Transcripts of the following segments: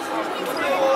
Thank you.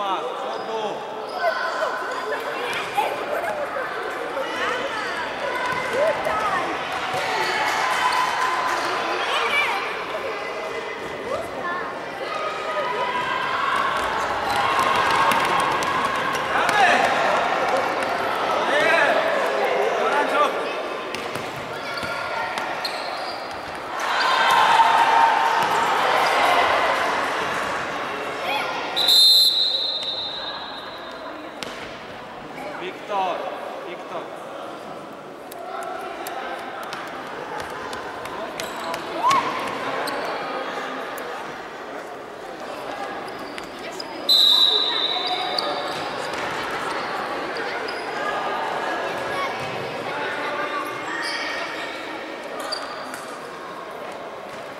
spot.